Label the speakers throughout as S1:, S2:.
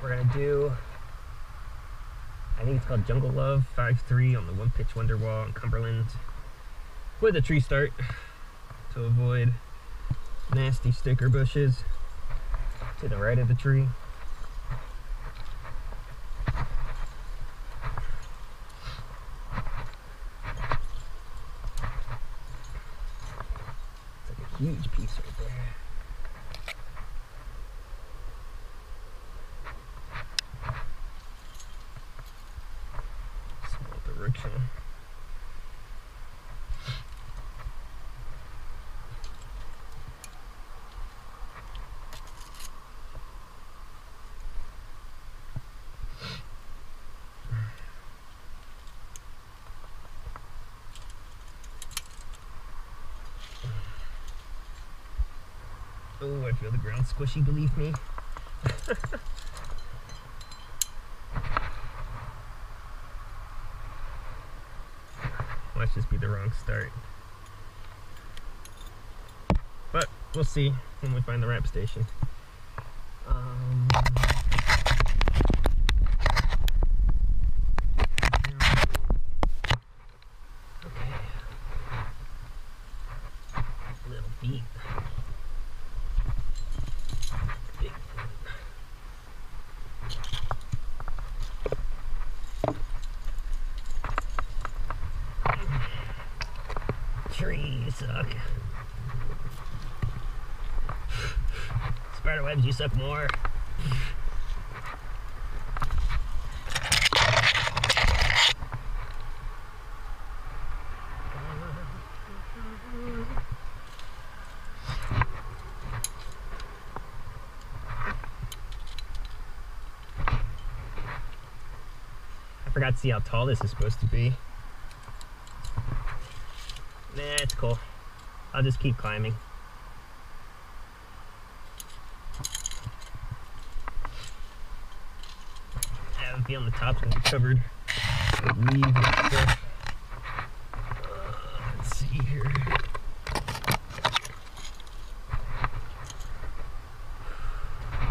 S1: We're gonna do, I think it's called Jungle Love 5-3 on the one pitch wonder wall in Cumberland with a tree start to avoid nasty sticker bushes to the right of the tree. It's like a huge piece right there. Oh, I feel the ground squishy beneath me. Might just be the wrong start. But we'll see when we find the ramp station. Um, okay. Little feet. Suck. Spider webs, you suck more. I forgot to see how tall this is supposed to be. Nah, it's cool. I'll just keep climbing. I have a feeling the top's gonna be covered with leaves. Uh, let's see here.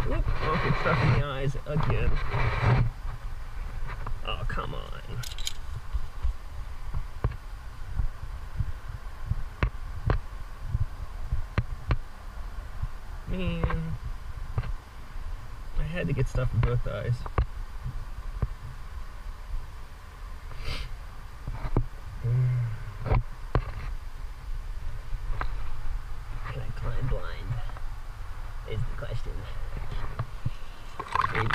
S1: Whoop, oh, get stuck in the eyes again. Oh, come on. Man. I had to get stuff in both eyes. Can I climb blind? Is the question. Maybe.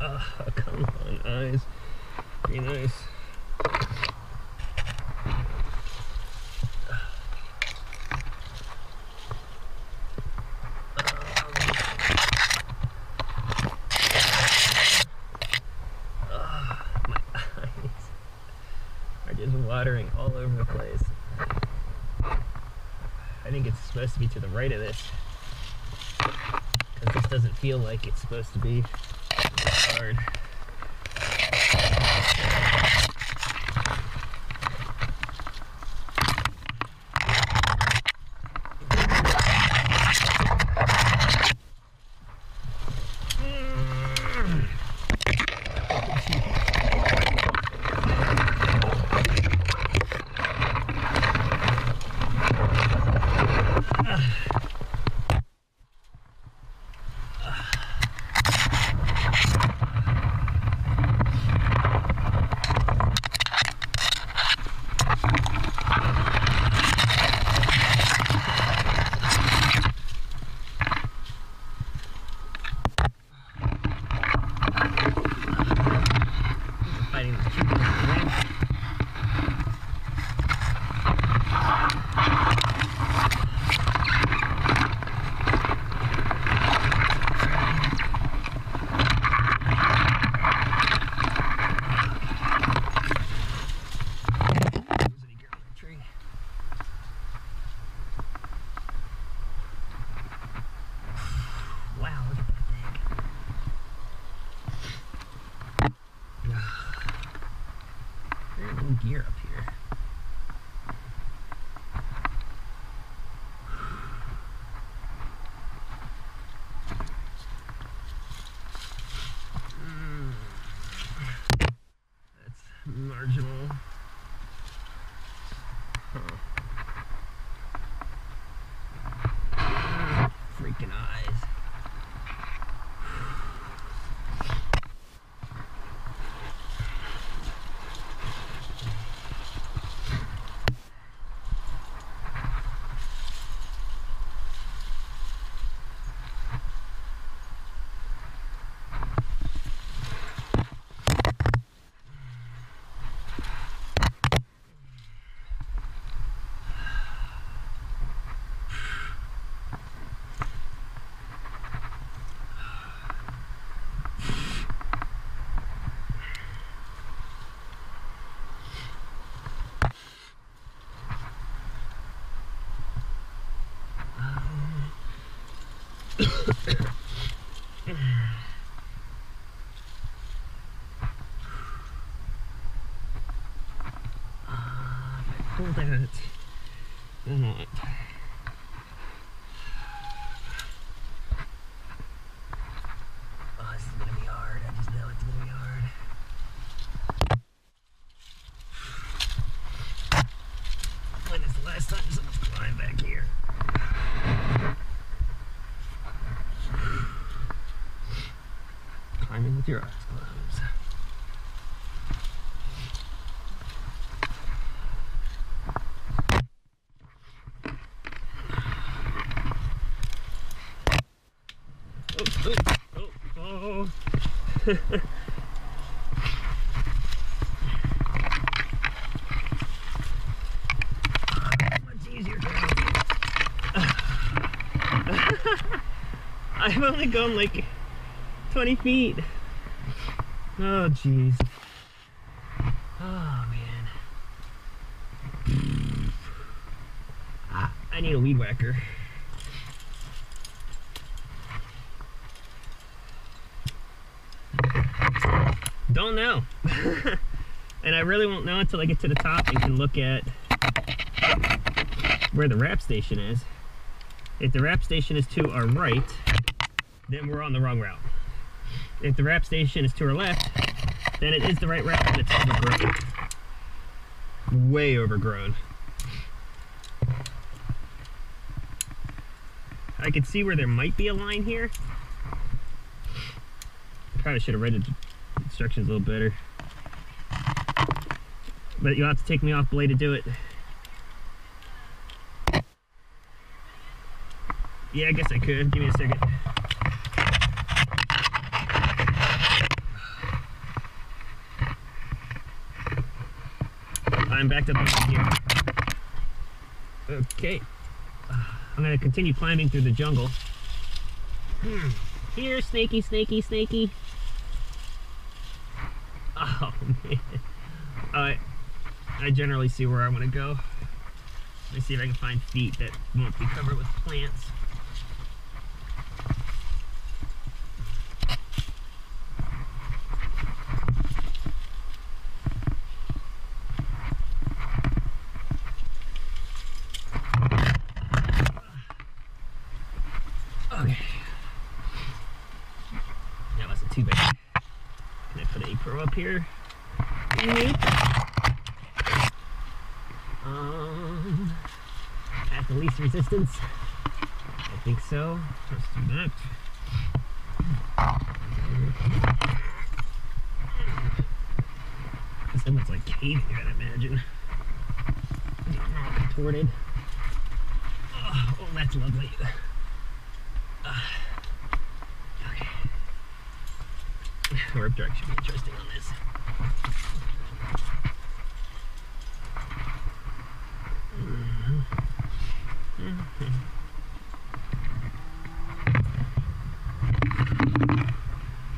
S1: Oh, come on, eyes. Be nice. Ah, my eyes are just watering all over the place. I think it's supposed to be to the right of this. Because this doesn't feel like it's supposed to be hard. Fighting the chicken in the wind. There's any girl in the tree. Wow, look at that thing. Gear up here. freaking eyes. Pull that. Or not. Oh, this is gonna be hard. I just know it's gonna be hard. When is the last time someone's climbed back here? Climbing with your eyes closed. Oh, oh, oh. I've only gone like 20 feet. Oh, jeez. Oh, man. Ah, I need a weed whacker. Don't know. and I really won't know until I get to the top and can look at where the rap station is. If the rap station is to our right, then we're on the wrong route. If the rap station is to our left, then it is the right but it's overgrown. Way overgrown. I can see where there might be a line here. Probably should have read the instructions a little better. But you'll have to take me off belay to do it. Yeah, I guess I could. Give me a second. I'm backed up here. Okay. I'm gonna continue climbing through the jungle. Hmm. Here, snaky, snaky, snaky. Oh man. I I generally see where I want to go. Let me see if I can find feet that won't be covered with plants. Okay. That wasn't too bad. Can I put a pro up here? Nope. Um, at the least resistance. I think so. Let's do that. This Someone's like caving, I'd imagine. All contorted. Oh, oh, that's lovely. Uh, okay. Warp direction should be interesting on this.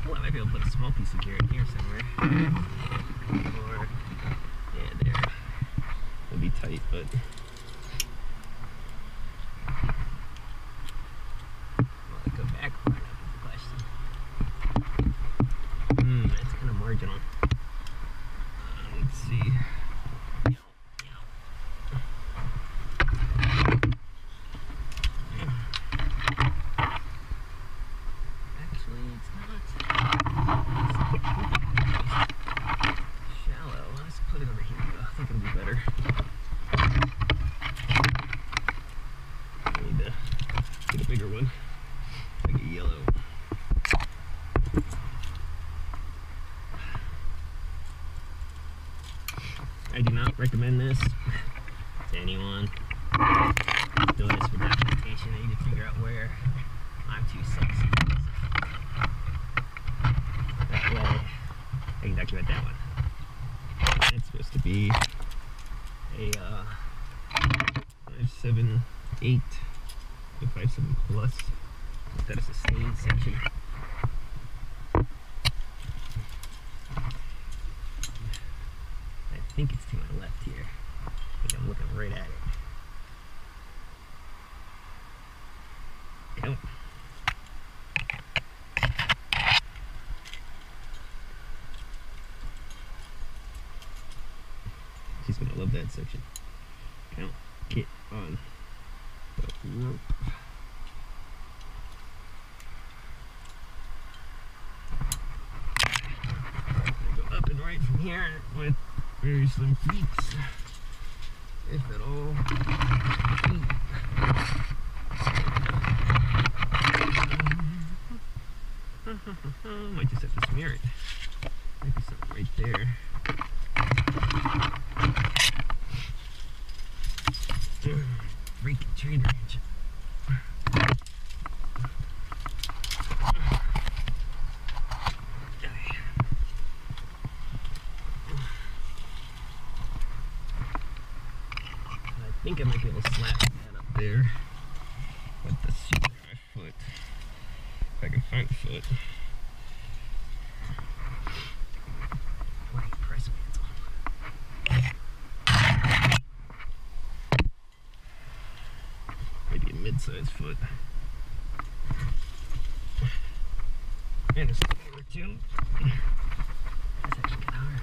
S1: Well, I might be able to put a small piece of gear in here somewhere. or, yeah, there. It'll be tight, but. Will it go back far enough is the question. Hmm, marginal. Uh, let's see. Actually, it's not. It's shallow. Let's put it over here. I think it'll be better. I need to get a bigger one. like a yellow. I do not recommend this to anyone doing this for documentation. I need to figure out where I'm too sexy. That way, I can document that one. It's supposed to be a uh, 578 to 57 plus. That is a stain section. I think it's to my left here. I think I'm looking right at it. Count. She's gonna love that section. Count. Get on the rope. Go up and right from here with very slim feet. If at all. Hmm. Might just have to smear it. Might be something right there. Freaking tree branch. I think I might be able to slap that up there with the super high foot. If I can find the foot. Maybe a mid-sized foot. And a spider too. That's actually kind of hard.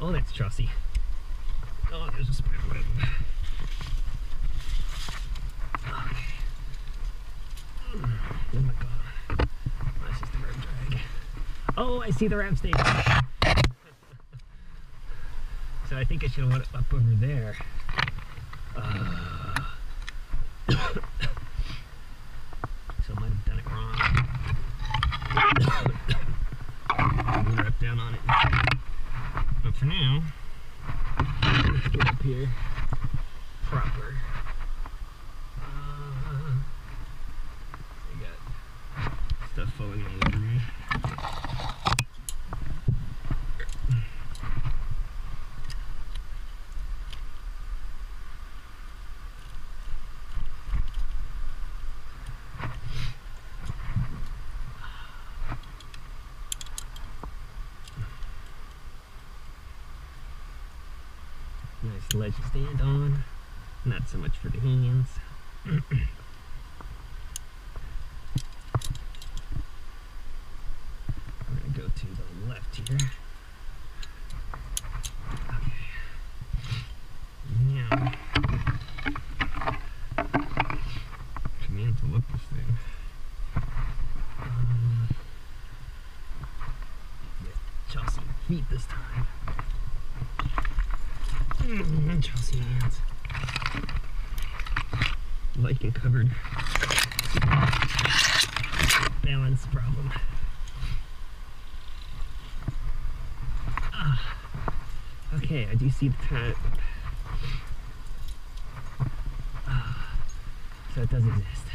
S1: Oh, that's trussy. Oh, there's a spider web. Oh my god. That's just drag. Oh, I see the ramp stake. so I think I should have went up over there. Uh, so I might have done it wrong. I'm gonna rap down on it. But for now, let's get up here proper. Uh, I got stuff falling all over me. Nice ledge to stand on. Not so much for the hands. I'm gonna go to the left here. To look this thing. Uh, Feet this time. Mm, Chelsea hands. Lichen covered. Balance problem. Ah. Okay, I do see the time. Ah. So it does exist.